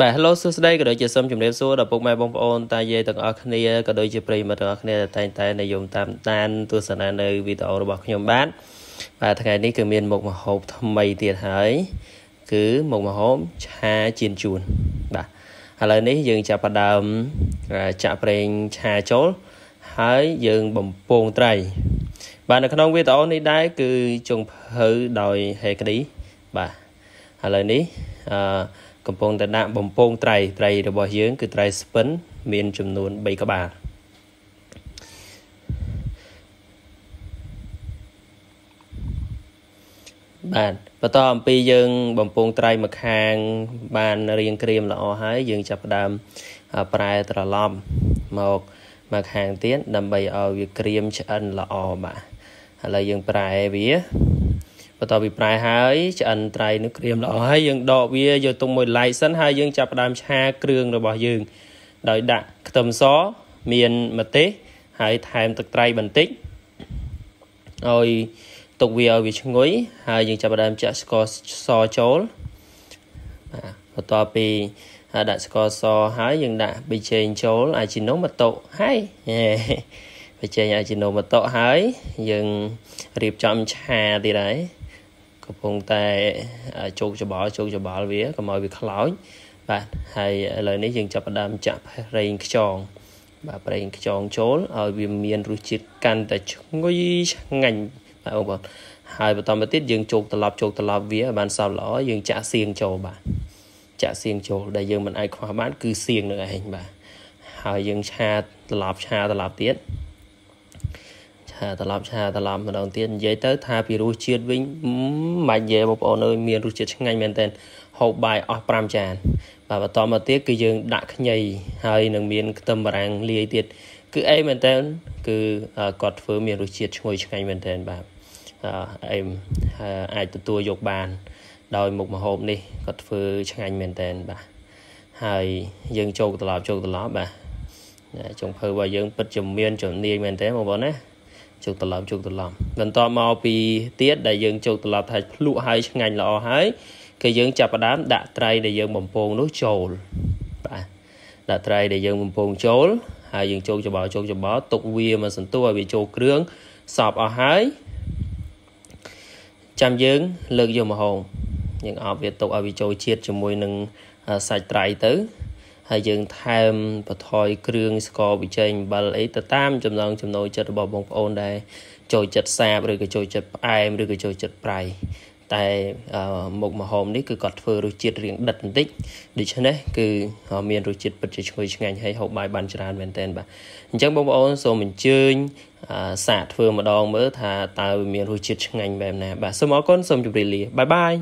បាទ Hello សួស្តីក៏ដូចជាសូមជម្រាបសួរដល់ពុកម៉ែបងប្អូនតាយាយទាំងអស់គ្នាក៏ដូចជាប្រិយមិត្តទាំងអស់គ្នាដែលតែងតែនិយមតាមដានទស្សនានៅវីដេអូរបស់ខ្ញុំបាទបាទថ្ងៃនេះគឺមានមុខម្ហូបថ្មីទៀតហើយគឺមុខម្ហូបឆាជៀនជួនបាទឥឡូវនេះយើងចាប់ផ្ដើមចាក់ប្រេងឆាចូលហើយយើងបំពងត្រី បាទនៅក្នុងវីដេអូនេះដែរគឺចុងភៅដោយហេក្តីបាទឥឡូវនេះអឺ កំពុងតែដាក់បំពងត្រីត្រីរបស់យើង គឺត្រីស្ពិន មានចំនួន3ក្បាលបាទបន្តអំពីយើង បំពងត្រីមកខាង បានរៀងក្រៀមល្អហើយយើងចាប់ផ្ដើមប្រែត្រឡប់មកមកខាងទៀតដើម្បីឲ្យវាក្រៀមឆ្អិនល្អបាទឥឡូវយើងប្រែវា បន្ទាប់ពីប្រែហើយឆ្អិនត្រីនឹងក្រៀមល្អហើយយើងដកវាយកទុំមួយឡែកសិនហើយយើងចាប់ផ្ដើមឆាគ្រឿងរបស់យើង ដោយដាក់ខ្ទឹមសមានម្ទេសហើយថែមទឹកត្រីបន្តិចឲ្យទុកវាឲ្យវាឈ្ងុយហើយយើងចាប់ផ្ដើមចាក់ស្ករសចូលបាទបន្ទាប់ពីដាក់ស្ករសហើយយើងដាក់ប៊ីចេងចូលអាជីណូម៉ូតូហើយប៊ីចេងអាជីណូម៉ូតូហើយយើងរៀបចំឆាទៀតហើយ កំពុងតែជោគច្បល់ជោគច្បល់វាកុំឲ្យវាខ្លោចបាទហើយឥឡូវនេះយើងចាប់ផ្ដើមចាក់ប្រេងខ្យងបាទប្រេងខ្យងចូលឲ្យវាមានរសជាតិកាន់តែឈ្ងុយឆ្ងាញ់បាទបងប្អូនហើយបន្តមកទៀតយើងជោគត្រឡប់ជោគត្រឡប់វាឲ្យបានសព្វល្អយើងចាក់សៀងចូលបាទចាក់សៀងចូលដែលយើងមិនអាចខ្វះបានគឺសៀងនឹងឯងបាទហើយយើងឆាត្រឡប់ឆាត្រឡប់ទៀត ឆាត្រឡប់ឆាត្រឡប់ម្ដងទៀតនិយាយទៅថាពីរសជាតិវិញមិននិយាយបងប្អូនអើយមានរសជាតិឆ្ងាញ់មែនទែនហូបបាយអស់5ចានបាទបន្តមកទៀតគឺយើងដាក់ខ្ញីហើយនឹងមានខ្ទឹមបារាំងលាយទៀតគឺអីមែនតើគឺគាត់ធ្វើមានរសជាតិឈ្ងុយឆ្ងាញ់មែនតើបាទអេមអាចទទួលយកបាន ដោយមុខម្ហូបនេះគាត់ធ្វើឆ្ងាញ់មែនតើបាទហើយយើងចូលត្រឡប់ចូលត្រឡប់បាទចុងភៅរបស់យើងពិតជាមានជំនាញមែនតើបងប្អូនណា ជោគត្រឡប់ជោគត្រឡប់បន្ទាប់មកពីទៀតដែលយើងជោគត្រឡប់ថាភ្លក់ហើយឆ្ងាញ់ល្អហើយគឺយើងចាប់ផ្ដើមដាក់ត្រីដែលយើងបំពងនោះចូលបាទដាក់ត្រីដែលយើងបំពងចូលហើយយើងចូលច្បល់ចូលច្បល់ទុកវាមកសន្ទុះឲ្យវាចូលគ្រឿងសពអស់ហើយចាំយើងលើកយកមកហូបយើងអោបវាទុកឲ្យវាចូលជាតិជាមួយនឹងសាច់ត្រីទៅ ហើយយើងថែមបន្ថយគ្រឿងស្ករវិចេងអំបិលអីទៅតាមចំណងចំណូលចិត្តរបស់បងប្អូនដែរចូលចិត្តសាបឬក៏ចូលចិត្តផ្អែមឬក៏ចូលចិត្តប្រៃតែមុខម្ហូបនេះគឺគាត់ធ្វើរសជាតិរៀងដិតបន្តិចដូច្នេះគឺមានរសជាតិពិតជាឈ្ងុយឆ្ងាញ់ហើយហូបបាយបានច្រើនមែនទែនបាទអញ្ចឹងបងប្អូនសូមអញ្ជើញសាកធ្វើម្ដងមើលថាតើវាមានរសជាតិឆ្ងាញ់បែបណាបាទសូមអរគុណសូមជម្រាបលាបាយបាយ